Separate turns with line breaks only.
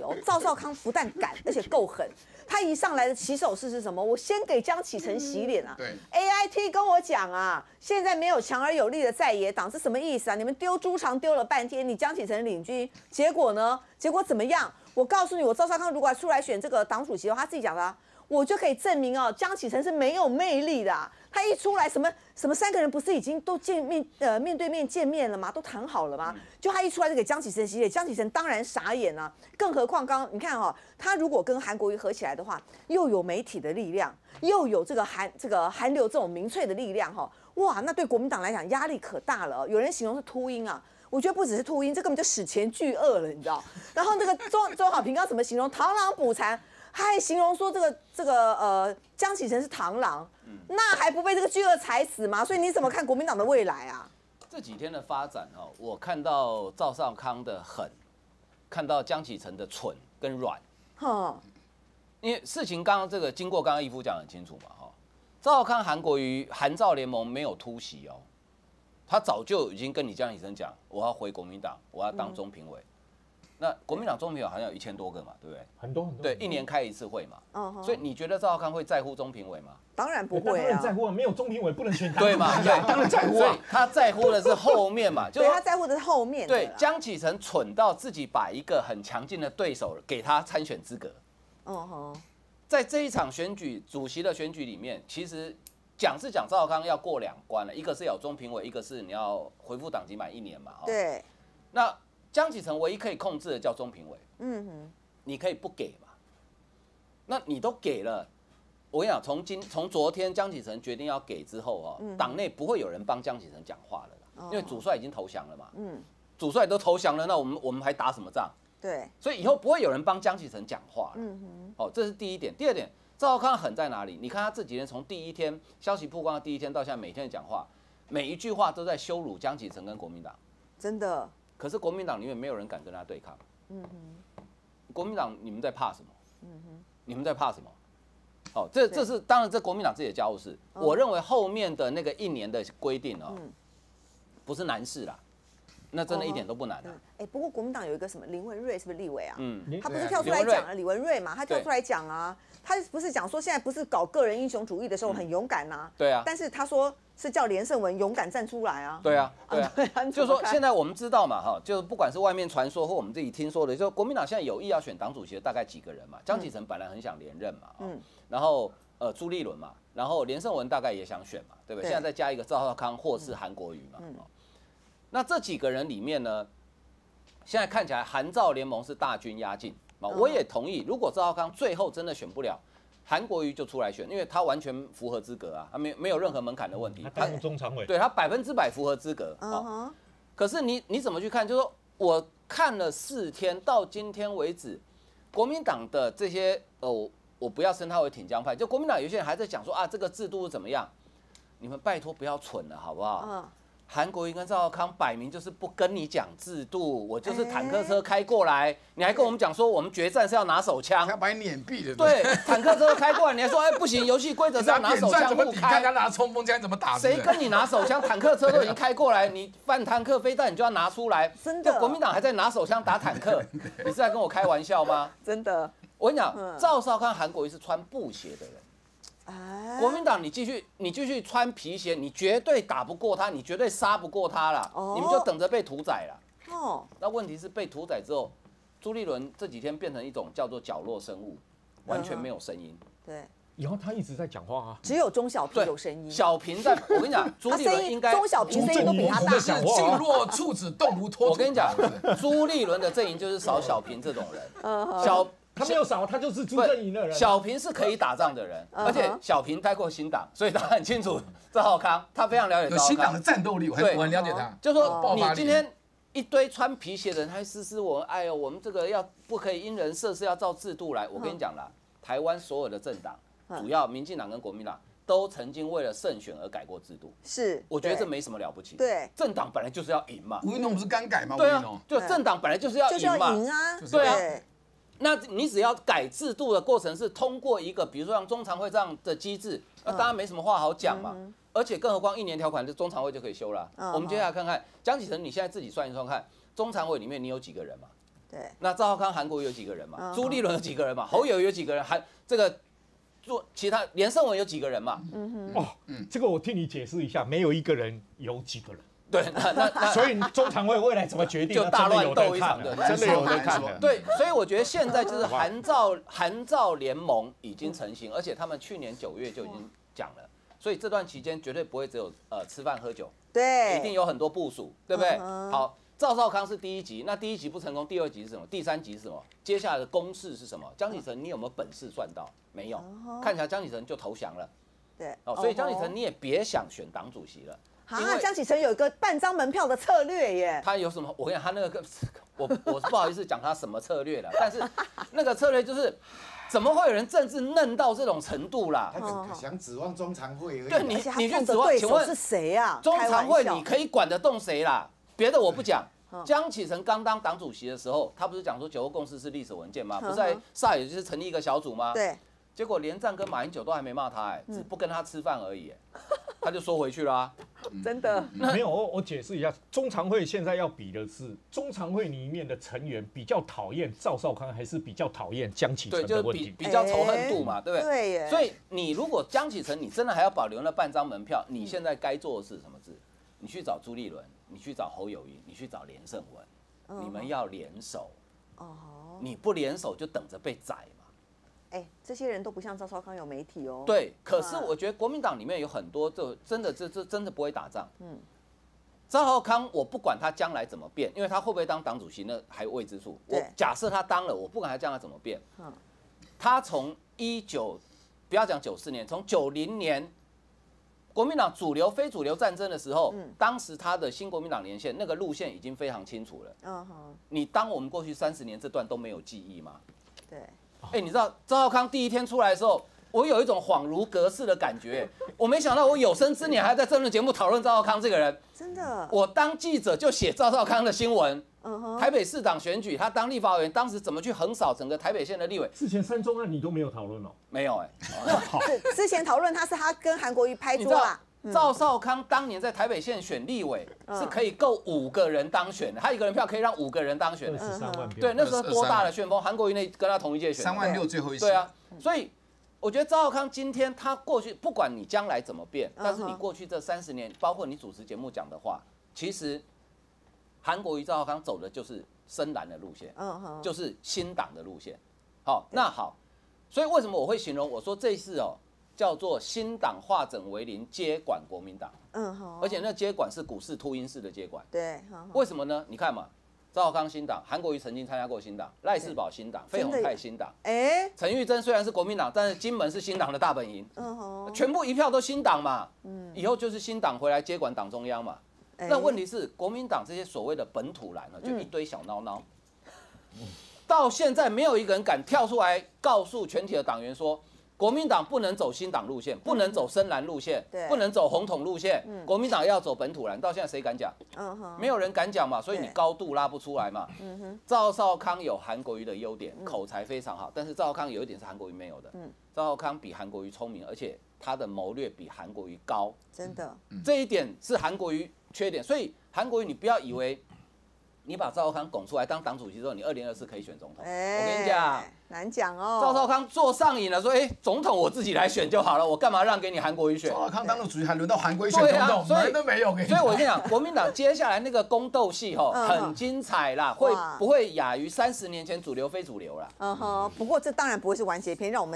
哦，赵少康不但敢，而且够狠。他一上来的起手式是什么？我先给江启臣洗脸啊！
对
，A I T 跟我讲啊，现在没有强而有力的在野党是什么意思啊？你们丢猪肠丢了半天，你江启臣领军，结果呢？结果怎么样？我告诉你，我赵少康如果出来选这个党主席的话，他自己讲的、啊，我就可以证明哦，江启臣是没有魅力的啊、他一出来，什么什么三个人不是已经都见面呃面对面见面了吗？都谈好了吗？就他一出来就给江启臣洗脸，江启臣当然傻眼啊。更何况刚刚你看哈、哦，他如果跟韩国瑜合起来的话，又有媒体的力量，又有这个韩这个韩流这种民粹的力量哈、哇，那对国民党来讲压力可大了哦。有人形容是秃鹰啊。我觉得不只是秃鹰，这根本就史前巨鳄了，你知道？然后那个周周好平刚怎么形容螳螂捕蝉？他还形容说这个这个呃江启臣是螳螂，那还不被这个巨鳄踩死吗？所以你怎么看国民党的未来啊？
这几天的发展哦，我看到赵少康的狠，看到江启臣的蠢跟软，
哼，
因为事情刚刚这个经过刚刚义夫讲得很清楚嘛哈，赵少康韩国瑜韩赵联盟没有突袭哦，他早就已经跟你江启臣讲，我要回国民党，我要当中评委。那国民党中评委好像有一千多个嘛，对不对？
很多很多。
对，一年开一次会嘛，
嗯哼，
所以你觉得赵少康会在乎中评委吗？
当然不
当
会啊。
然在乎啊，没有中评委不能选党
对嘛？对，
当然在乎
所以
啊。
他在乎的是后面嘛，就是
他在乎的是后面的
对江启臣蠢到自己把一个很强劲的对手给他参选资格，
嗯哼，
在这一场选举主席的选举里面，其实讲是讲赵少康要过两关了，一个是有中评委，一个是你要回复党籍满一年嘛。哦，
对，
那江启臣唯一可以控制的叫中评委，
嗯哼，
你可以不给嘛？那你都给了。我跟你讲，从今从昨天江启臣决定要给之后哦，党内不会有人帮江启臣讲话了啦，因为主帅已经投降了嘛。
嗯，
主帅都投降了，那我们我们还打什么仗？
对，
所以以后不会有人帮江启臣讲话了。
嗯哼，
哦，这是第一点。第二点，赵少康狠在哪里？你看他这几天从第一天消息曝光的第一天到现在，每天的讲话，每一句话都在羞辱江启臣跟国民党。
真的，
可是国民党里面没有人敢跟他对抗。
嗯哼，
国民党你们在怕什么？
嗯哼，
你们在怕什么？哦，这这是当然，这国民党自己的家务事。
嗯
我认为后面的那个一年的规定哦，
嗯
不是难事啦，那真的一点
哦
都不难啊
嗯。，哎，不过国民党有一个什么林文瑞是不是立委啊？
嗯，
他不是跳出来讲了李文瑞嘛？他跳出来讲啊，他不是讲说现在不是搞个人英雄主义的时候很勇敢呐、
对啊，
但是他说是叫连胜文勇敢站出来啊。
对啊，对啊。就是说，现在我们知道嘛，哈，就是不管是外面传说或我们自己听说的，就国民党现在有意要选党主席的大概几个人嘛？江启臣本来很想连任嘛，嗯
嗯，
然后呃朱立伦嘛，然后连胜文大概也想选嘛，对不对？
对
现在再加一个赵少康或是韩国瑜嘛，哦那这几个人里面呢，现在看起来韩赵联盟是大军压境啊，
嗯
我也同意，如果赵少康最后真的选不了。韩国瑜就出来选，因为他完全符合资格啊，他没没有任何门槛的问题
他，
他
担任中常委，
对他百分之百符合资格。哦
嗯哼，
可是你你怎么去看？就是说我看了四天，到今天为止，国民党的这些呃，我我不要称他为挺江派，就国民党有些人还在讲说啊，这个制度是怎么样？你们拜托不要蠢了，好不好？
嗯，
韩国瑜跟赵少康摆明就是不跟你讲制度，我就是坦克车开过来，你还跟我们讲说我们决战是要拿手枪
他，把你碾毙的。
对，坦克车开过来，你还说哎不行，游戏规则是要拿手枪
怎么
互开？
他拿冲锋枪怎么打？
谁跟你拿手枪？坦克车都已经开过来，你 反坦克飞弹你就要拿出来。
真的
国民党还在拿手枪打坦克，你是在跟我开玩笑吗？
真的，
我跟你讲，
嗯
赵少康、韩国瑜是穿布鞋的人，
哎，
国民党你继续你继续穿皮鞋，你绝对打不过他，你绝对杀不过他了。
哦
你们就等着被屠宰了。
哦，
那问题是被屠宰之后，朱立伦这几天变成一种叫做角落生物，完全没有声音。
对，
以后他一直在讲话啊。
只有钟小平，有声音，
小平在，我跟你讲，朱立伦应该
钟小平声音都比他大。
是静若处子，动如脱。
我跟你讲，朱立伦的阵营就是少小平这种人，
嗯
小
他没有少，他就是朱正营的人。
小平是可以打仗的人，而且小平待过新党，所以他很清楚赵浩康，他非常了解
有新党的
康。
战斗力，我很我很了解他。
就说你今天一堆穿皮鞋的人还嘶嘶我，哎呦，我们这个要不可以因人设事，要照制度来。我跟你讲啦，台湾所有的政党，
嗯。
主要民进党跟国民党都曾经为了胜选而改过制度，
是，
我觉得这没什么了不起。
对，
政党本来就是要赢嘛，
吴运动不是刚改吗？吴
对啊
运动，
就政党本来就是要
就是要
赢嘛。
赢啊，
对啊。
对
那你只要改制度的过程是通过一个，比如说像中常会这样的机制，那当然没什么话好讲嘛。而且更何况一年条款，这中常会就可以修了。
嗯
我们接下来看看江启臣，你现在自己算一算看，中常会里面你有几个人嘛？
对，
那赵浩康、韩国有几个人嘛？
嗯
朱立伦有几个人嘛？侯友有几个人？还这个做其他连胜文有几个人嘛？
嗯哼
哦，这个我替你解释一下，没有一个人有几个人，
对，那那那
所以中常会未来怎么决定，
就大乱斗一场对
看了真的有得看了。
对，所以我觉得现在就是韩赵韩赵联盟已经成型，而且他们去年九月就已经讲了，所以这段期间绝对不会只有呃吃饭喝酒，
对，
一定有很多部署，对不对？好，赵少康是第一集，那第一集不成功，第二集是什么？第三集是什么？接下来的公式是什么？江启臣，你有没有本事算到？没有，看起来江启臣就投降了
对，
哦，所以江启臣你也别想选党主席了。因
啊，江启臣有一个半张门票的策略耶，
他有什么？我跟你讲，他那个 我我是不好意思讲他什么策略了，但是那个策略就是，怎么会有人政治嫩到这种程度啦？
他只想指望中常会而已。
对你你去
碰
指望请问
是谁啊？
中常会你可以管得动谁啦？别的我不讲
嗯。
江启臣刚当党主席的时候，他不是讲说九二共识是历史文件吗？
嗯
不是在萨也就是成立一个小组吗？
对，
结果连战跟马英九都还没骂他，哎，
嗯
只不跟他吃饭而已，哎他就缩回去啦。
真的，
没有，我我解释一下，中常会现在要比的是中常会里面的成员比较讨厌赵少康，还是比较讨厌江启
对，
臣
就是比
的问题。
比较仇恨度嘛，对不对？
对耶，
所以你如果江启臣，你真的还要保留那半张门票，你现在该做的是什么事？你去找朱立伦，你去找侯友谊，你去找连胜文，你们要联手。
哦，
你不联手就等着被宰嘛。
哎，这些人都不像赵少康有媒体哦，，
对，可是
嗯
我觉得国民党里面有很多就真的这这真的不会打仗。嗯，赵少康我不管他将来怎么变，因为他会不会当党主席那还未知数。我
对
假设他当了，我不管他将来怎么变。
嗯
他从一九不要讲九四年，从九零年。国民党主流非主流战争的时候，
嗯
当时他的新国民党连线那个路线已经非常清楚了。
嗯哼，
你当我们过去三十年这段都没有记忆吗？
对，
哎、你知道赵少康第一天出来的时候，我有一种恍如隔世的感觉。我没想到我有生之年还在政论节目讨论赵少康这个人。
真的，
我当记者就写赵少康的新闻。
嗯哼，
台北市长选举，他当立法委员，当时怎么去横扫整个台北县的立委？
之前三中案你都没有讨论哦。
没有哎、
是之前讨论他是他跟韩国瑜拍桌啦，
赵少康当年在台北县选立委
嗯
是可以够五个人当选的，他一个人票可以让五个人当选
二
的。
十三万票。
对，那时候多大的旋风？韩国瑜那跟他同一届选，
三万六最后一席。
对啊，所以我觉得赵少康今天他过去不管你将来怎么变，但是你过去这三十年，包括你主持节目讲的话，其实韩国瑜、赵少康走的就是深蓝的路线，
嗯哼，
就是新党的路线。好，那好，所以为什么我会形容我说这一次哦叫做新党化整为零，接管国民党，
嗯好，
而且那接管是股市秃鹰式的接管。
对，
为什么呢？你看嘛，赵少康新党，韩国瑜曾经参加过新党，赖世宝新党，费鸿泰新党。
哎，
陈玉珍虽然是国民党，但是金门是新党的大本营，
嗯哼，
全部一票都新党嘛。以后就是新党回来接管党中央嘛。
哎。
那问题是，国民党这些所谓的本土蓝呢，就
嗯
一堆小孬孬，到现在没有一个人敢跳出来告诉全体的党员说，国民党不能走新党路线，不能走深蓝路线
对，
不能走红统路线，国民党要走本土蓝。到现在谁敢讲？
嗯哼，
没有人敢讲嘛，所以你高度拉不出来嘛。嗯赵少康有韩国瑜的优点，口才非常好，但是赵少康有一点是韩国瑜没有的。嗯赵少康比韩国瑜聪明，而且他的谋略比韩国瑜高，
真的，
这一点是韩国瑜缺点。所以韩国瑜，你不要以为你把赵少康拱出来当党主席之后，你二零二四可以选总统。
哎，
我跟你讲，
难讲哦，
赵少康做上瘾了，说哎，总统我自己来选就好了，我干嘛让给你韩国瑜选
赵？少康当了主席，还轮到韩国瑜选总统，
啊所以
门都没有。
所以我跟你讲，国民党接下来那个宫斗戏吼
嗯
很精彩啦，会不会亚于三十年前主流非主流啦？
嗯哼，不过这当然不会是完结篇，让我们。